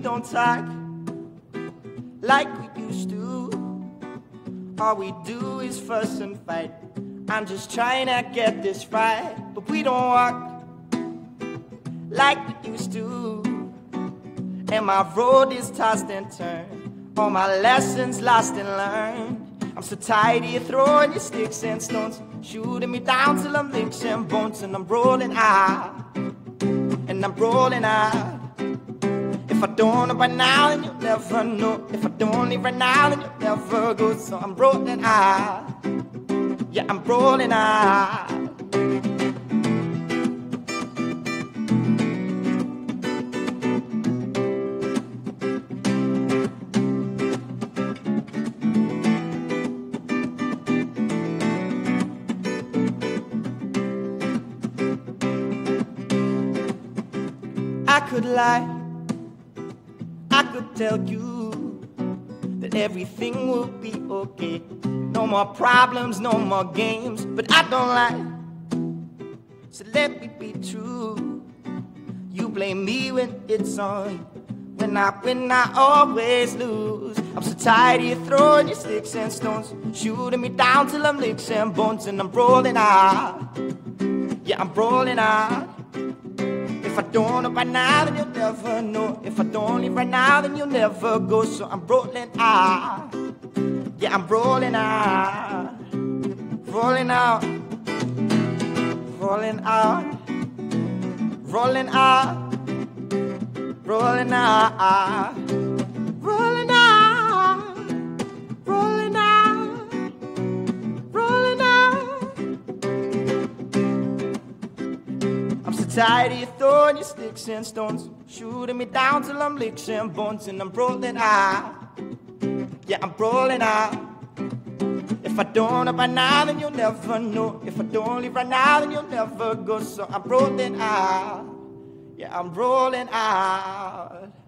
don't talk like we used to. All we do is fuss and fight. I'm just trying to get this right, but we don't walk like we used to. And my road is tossed and turned. All my lessons lost and learned. I'm so tired of you throwing your sticks and stones, shooting me down till I'm licks and bones, and I'm rolling out, and I'm rolling out. If I don't know by now, then you'll never know. If I don't leave right now, then you'll never go. So I'm rolling out, yeah, I'm rolling out. I could lie, I could tell you that everything will be okay. No more problems, no more games, but I don't lie. So let me be true. You blame me when it's on. When I win, I always lose. I'm so tired of you throwing your sticks and stones, shooting me down till I'm licks and bones, and I'm rolling out. Yeah, I'm rolling out. I don't know right now, then you'll never know. If I don't leave right now, then you'll never go. So I'm rolling out. Yeah, I'm rolling out. Rolling out. Rolling out. Rolling out. Rolling out. I'm so tired of you throwing your sticks and stones, shooting me down till I'm licks and bones, and I'm rolling out. Yeah, I'm rolling out. If I don't know by now, then you'll never know. If I don't leave right now, then you'll never go. So I'm rolling out. Yeah, I'm rolling out.